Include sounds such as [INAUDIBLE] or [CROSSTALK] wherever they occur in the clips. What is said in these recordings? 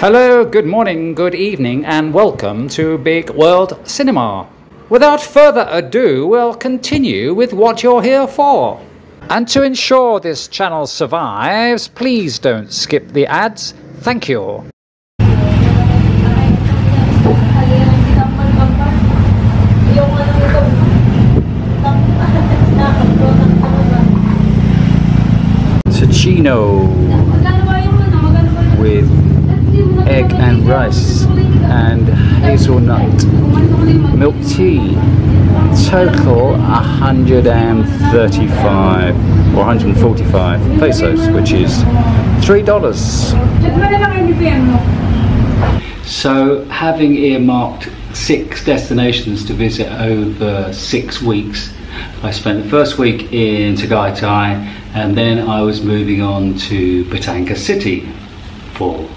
Hello, good morning, good evening, and welcome to Bigg World Cinema. Without further ado, we'll continue with what you're here for. And to ensure this channel survives, please don't skip the ads. Thank you. [LAUGHS] Tocino with egg and rice and hazelnut milk tea. Total 135 or 145 pesos, which is $3. So, having earmarked six destinations to visit over six weeks, I spent the first week in Tagaytay and then I was moving on to Batangas City for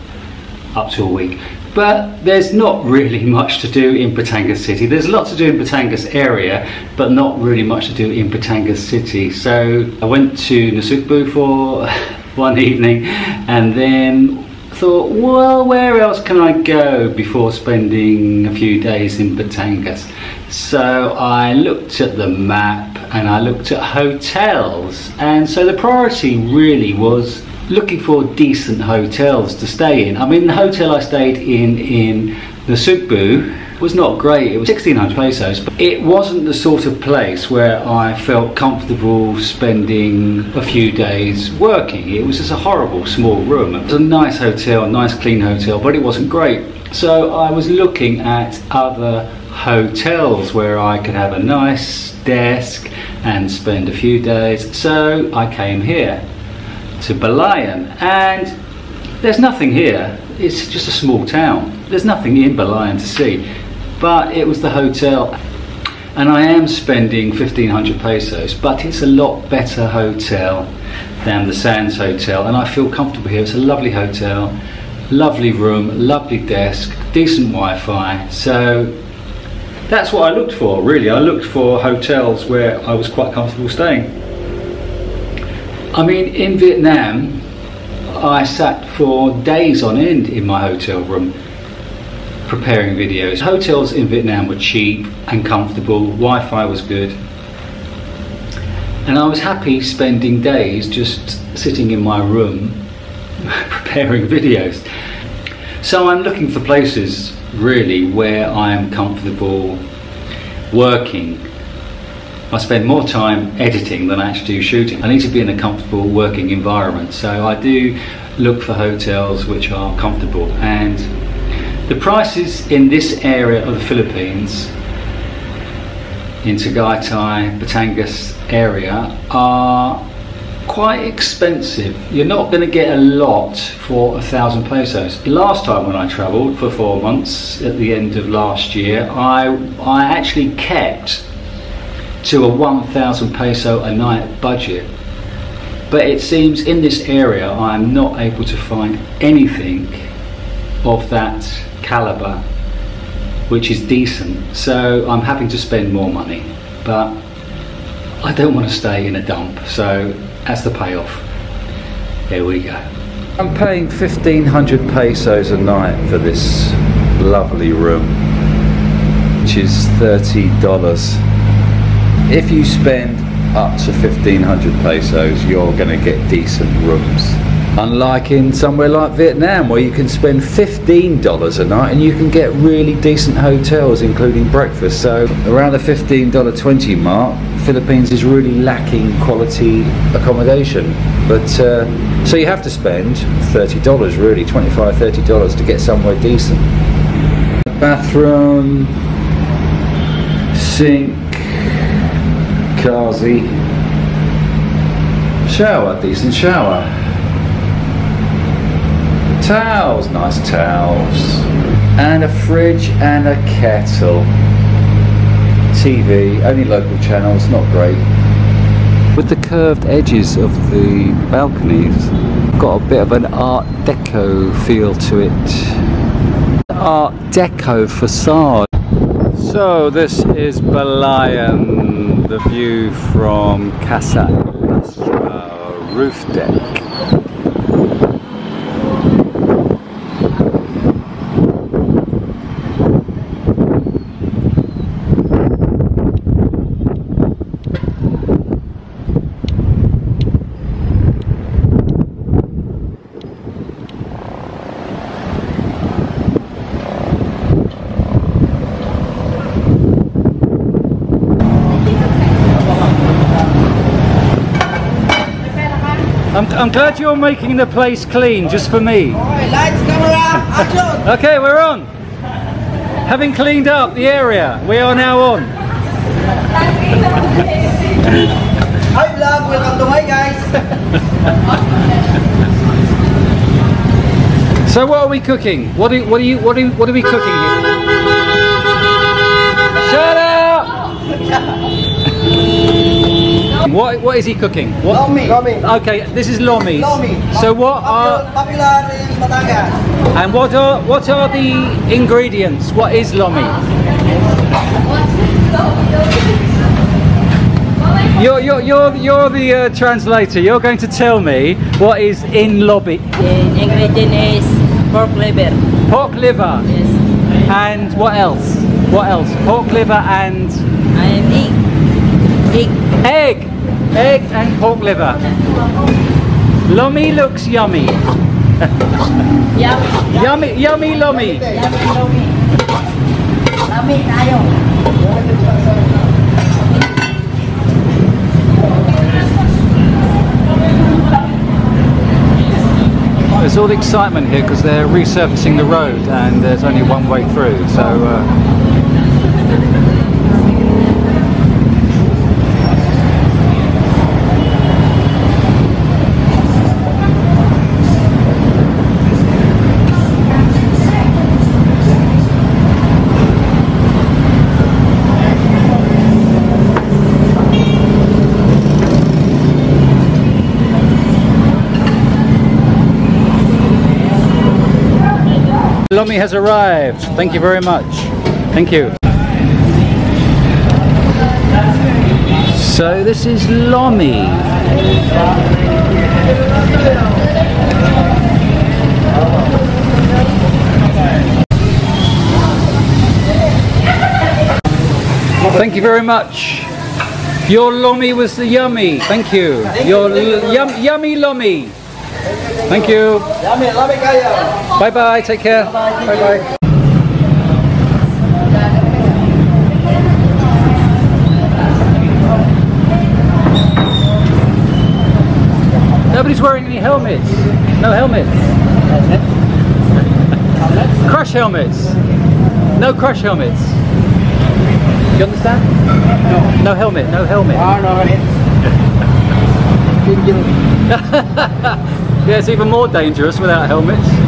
up to a week. But there's not really [LAUGHS] much to do in Batangas City. There's a lot to do in Batangas area, but not really much to do in Batangas City. So I went to Nasugbu for [LAUGHS] one evening and then thought, well, where else can I go before spending a few days in Batangas? So I looked at the map and I looked at hotels. And so the priority really was looking for decent hotels to stay in. I mean, the hotel I stayed in in the Nasugbu was not great. It was 1600 pesos, but it wasn't the sort of place where I felt comfortable spending a few days working. It was just a horrible small room. It was a nice hotel, a nice clean hotel, but it wasn't great. So I was looking at other hotels where I could have a nice desk and spend a few days. So I came here to Balayan and there's nothing here. It's just a small town. There's nothing in Balayan to see. But it was the hotel and I am spending 1500 pesos but it's a lot better hotel than the Sands Hotel and I feel comfortable here. It's a lovely hotel, lovely room, lovely desk, decent Wi-Fi. So that's what I looked for really. I looked for hotels where I was quite comfortable staying. I mean, in Vietnam, I sat for days on end in my hotel room preparing videos. Hotels in Vietnam were cheap and comfortable, Wi-Fi was good. And I was happy spending days just sitting in my room [LAUGHS] preparing videos. So I'm looking for places really where I am comfortable working I spend more time editing than I actually do shooting. I need to be in a comfortable working environment, so I do look for hotels which are comfortable. And the prices in this area of the Philippines, in Tagaytay, Batangas area, are quite expensive. You're not going to get a lot for a thousand pesos. Last time when I travelled for four months at the end of last year, I I actually kept to a 1,000 peso a night budget. But it seems in this area I'm not able to find anything of that caliber which is decent. So I'm having to spend more money. But I don't want to stay in a dump. So that's the payoff, here we go. I'm paying 1500 pesos a night for this lovely room, which is $30 if you spend up to 1500 pesos you're going to get decent rooms. Unlike in somewhere like Vietnam where you can spend $15 a night and you can get really decent hotels including breakfast. So around the $15.20 mark Philippines is really lacking quality accommodation. But uh, so you have to spend $30 really 25 $30 to get somewhere decent. Bathroom sink Kazi. Shower, decent shower. Towels, nice towels. And a fridge and a kettle. TV, only local channels, not great. With the curved edges of the balconies, got a bit of an Art Deco feel to it. Art Deco facade. So this is Balayan, the view from Casa roof deck. I'm glad you're making the place clean just for me. Alright, lights, camera, action! [LAUGHS] Okay, we're on. Having cleaned up the area, we are now on. Hi vlog, welcome to my guys! [LAUGHS] So what are we cooking? What are, what are you what are, what are we cooking here? Shut up! [LAUGHS] what what is he cooking? What? Lomi. Lomi. Okay, this is lomi. Lomi. So what are Popular in Batangas. and what are what are the ingredients? What is lomi? You're you're you're, you're the uh, translator. You're going to tell me what is in lomi The ingredient is pork liver. pork liver Yes. and what else? What else? Pork liver and And egg. Egg. egg, egg and pork liver. Lomi looks yummy. Yum. [LAUGHS] Yummy, yummy lomi. Yummy lomi. Tayo. There's all the excitement here because they're resurfacing the road and there's only one way through. So. Uh, Lomi has arrived. Thank you very much. Thank you. So this is Lomi. Thank you very much. Your Lomi was the yummy. Thank you. Your yum, yummy Lomi. Thank you. Lami, lami kayo. Bye bye. Take care. Bye bye. Nobody's wearing any helmets. No helmets. crush helmets. No crush helmets. You understand? No. No helmet. No helmet. Ah, no, [LAUGHS] yeah, it's even more dangerous without helmets.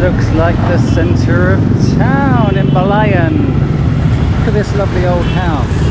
Looks like the centre of town in Balayan. Look at this lovely old house.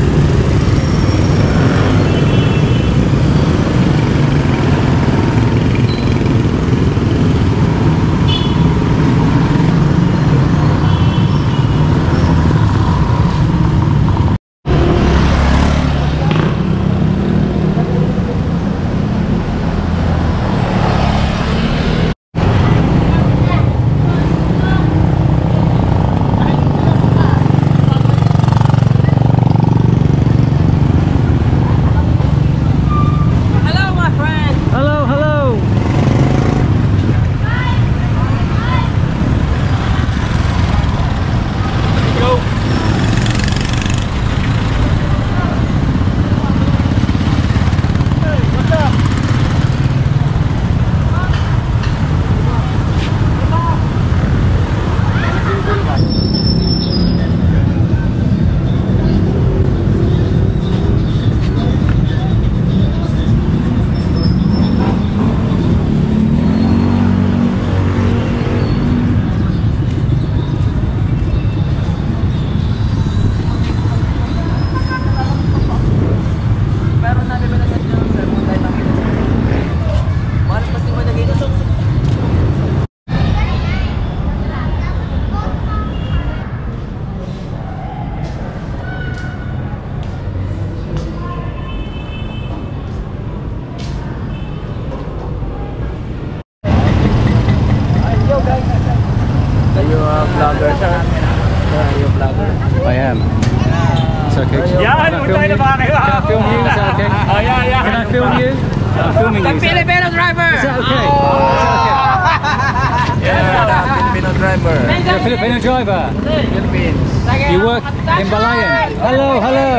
Work in Balayan. Hello, hello.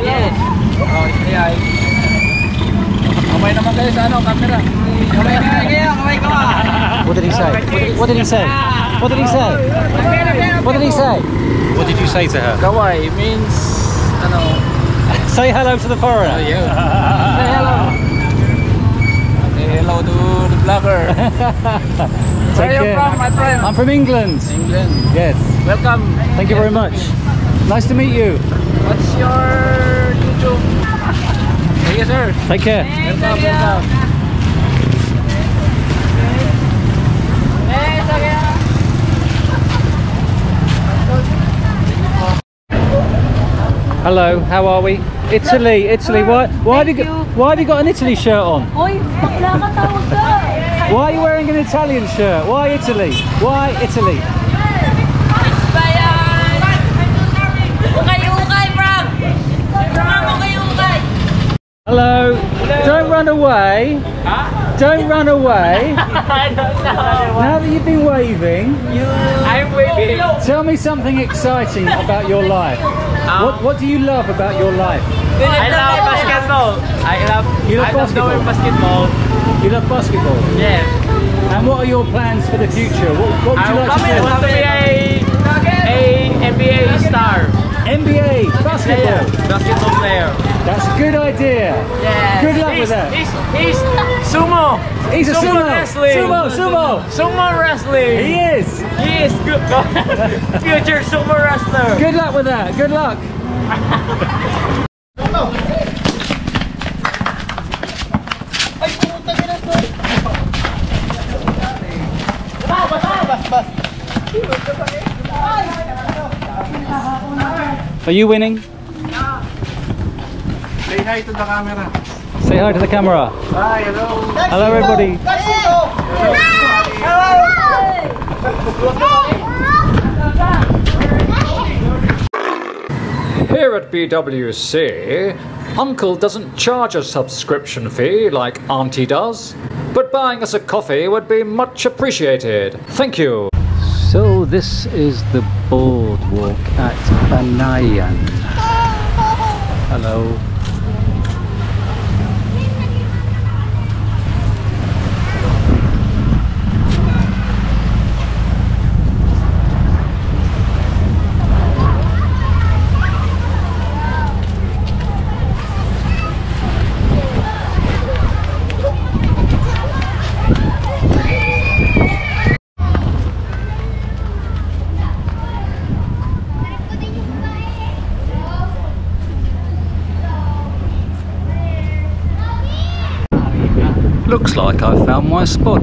Yes. Oh, yeah. Kamay naman kayo sa ano, camera. Kamay kayo, kamay ko. What did he say? What did, he say? What did he say? What did he say? What did you say to her? Kawai means, ano, [LAUGHS] Say hello to the foreigner. Oh, yeah. Say hello. Say hello to [LAUGHS] Where are you from, my friend? I'm from England. England. Yes. Welcome. Thank you very much. Nice to meet you. What's your YouTube? Thank you, sir. Take care. Welcome, welcome. Hello, how are we? Italy, Italy. Why, why have you got, why have you got an Italy shirt on? Uy, nakakatawag ka. Why are you wearing an Italian shirt? Why Italy? Why Italy? Bayan! Ukay-ukay, Frank! Sumama ukay-ukay! Hello. Don't run away. I Don't run away. Now that you've been waving, I'm waving. tell me something exciting about your life. Um, what What do you love about your life? I love basketball. I love, You love I love basketball? doing basketball. You love basketball. Yes. And what are your plans for the future? What, what would I you like to want do? NBA Player. basketball. Basketball player. That's a good idea. Yes. Good luck he's, with that. He's, he's sumo. He's a sumo. wrestling. Sumo, sumo. Sumo wrestling. He is. He is good. [LAUGHS] Future sumo wrestler. Good luck with that. Good luck. Are you winning? Say hi to the camera. Say hi to the camera. Hi, hello. Hello, everybody. Here at BWC, Uncle doesn't charge a subscription fee like Auntie does, but buying us a coffee would be much appreciated. Thank you. So this is the boardwalk at Balayan. Hello. Like I've found my spot.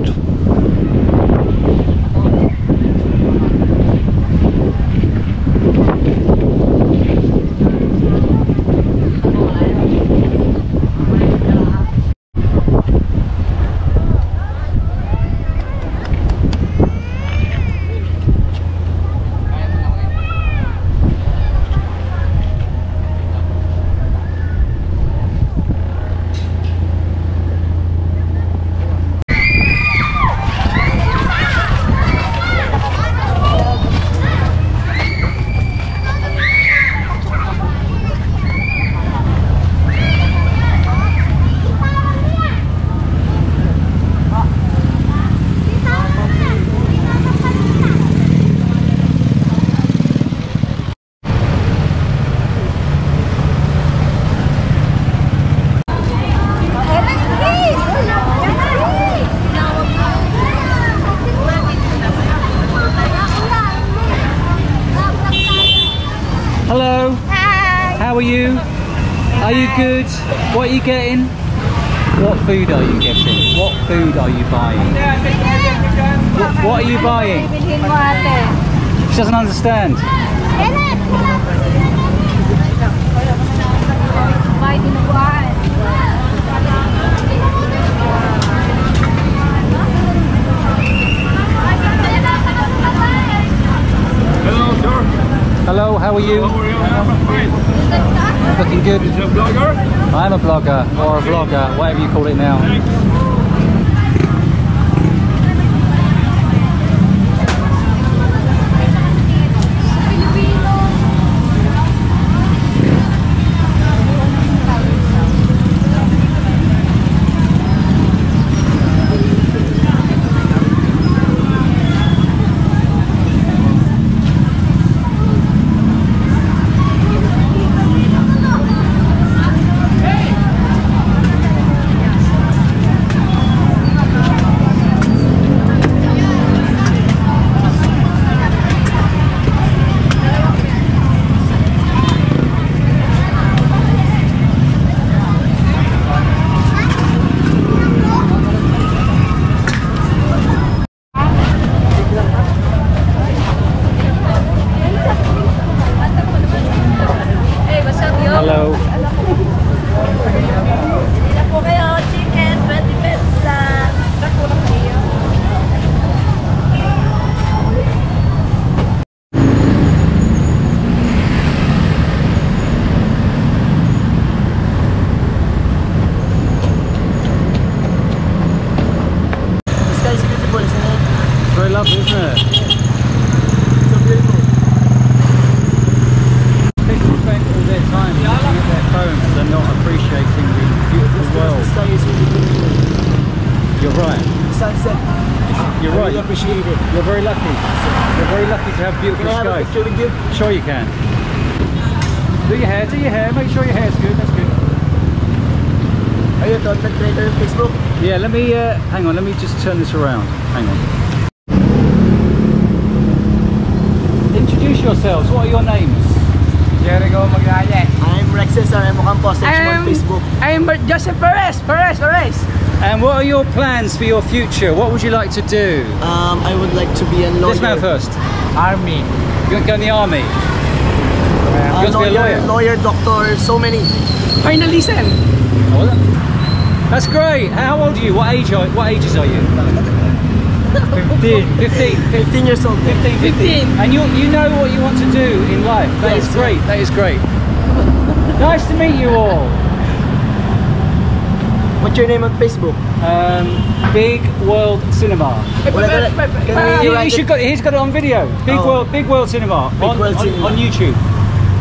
Hello, Hi. how are you? Are you good? What are you getting? What food are you getting? What food are you buying? What, what are you buying? She doesn't understand. Hello, sir. Hello, how are you? How are you? I'm. Looking good. Is you a blogger? I'm a blogger or a vlogger, whatever you call it now. Hey, what's up, yo? Hello. Sila po kayo, chicken, 20 pesos lang. Kakulang kayo. The sky is beautiful, isn't it? Very lovely, isn't it? So beautiful. People spend all their time looking at their phones and not appreciating the beautiful The world. sky is really beautiful. You're right. The sunset. You're I right. really appreciate it. You're very lucky. You're very lucky to have Can beautiful I have a skies. picture with you? Sure you can. Do your hair, do your hair, make sure your hair's good, that's good. Are content creator on Facebook? Yeah, let me, uh, hang on, let me just turn this around. Hang on. Introduce yourselves, what are your names? Jericho Magnaya. I'm Rex Cesar I'm Ocampo. Search me on Facebook. I'm Joseph Perez. Perez, Perez. And what are your plans for your future? What would you like to do? Um, I would like to be a lawyer. This man first. Army. You want to go in the army? Uh, You want to be a lawyer? lawyer, doctor, so many. Finalism. Oh, that- That's great. How old are you? What age are What ages are you? 15. 15. 15 years old. 15, 15. And you you know what you want to do in life. That is Yes. great. That is great. nice to meet you all. What's your name on Facebook? Um, Bigg World Cinema. Well, can I- can we You, you should it? got, he's got it on video. Big Oh. World Bigg World Cinema. Big on, World on, Cinema. on YouTube.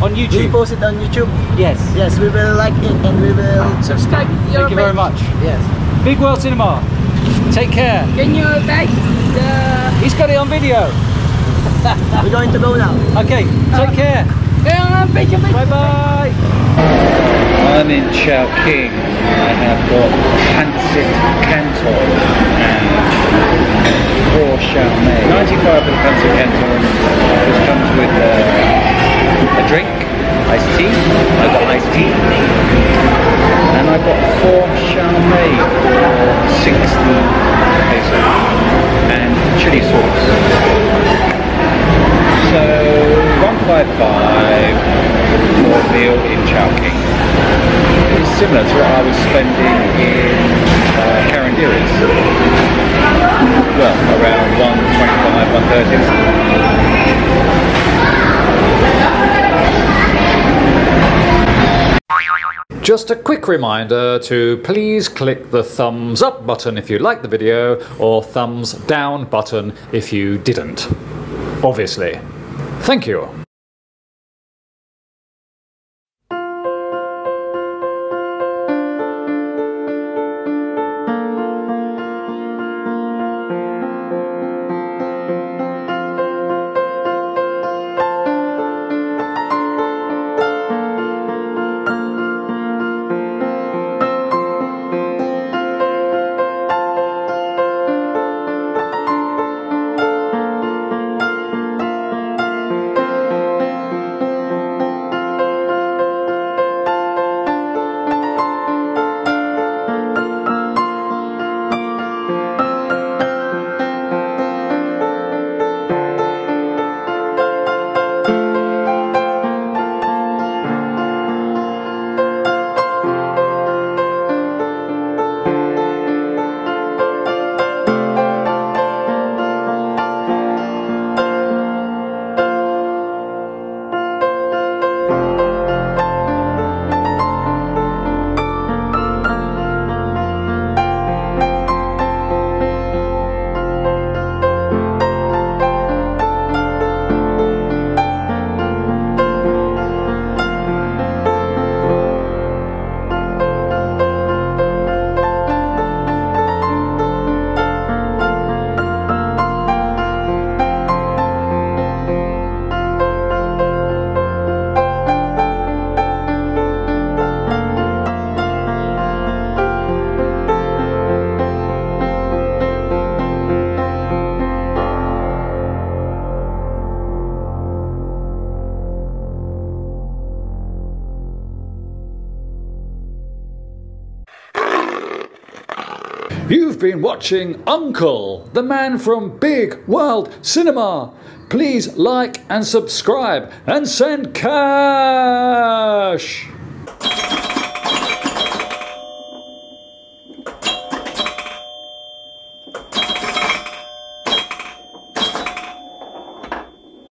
On Will you YouTube. post it on YouTube? Yes. Yes, we will like it and we will Subscribe your Thank you very much. Yes. Bigg World Cinema. Take care. Can you tag the... He's got it on video. [LAUGHS] We're going to go now. Okay. Take care. Kaya nga, page yung page. Bye bye. I'm in Chowking. I have got Pancit Canton and raw chow 95 for the Pancit Canton. This comes with uh, a drink iced tea. I got iced tea. And I got four siomai for 60 pesos. And chili sauce. So 155 for a meal in Chowking. It's similar to what I was spending in uh, carinderias. Well, around 125, 130. Just a quick reminder to please click the thumbs up button if you liked the video or thumbs down button if you didn't. Obviously. Thank you. Been watching Uncle, the man from Bigg World Cinema. Please like and subscribe and send cash.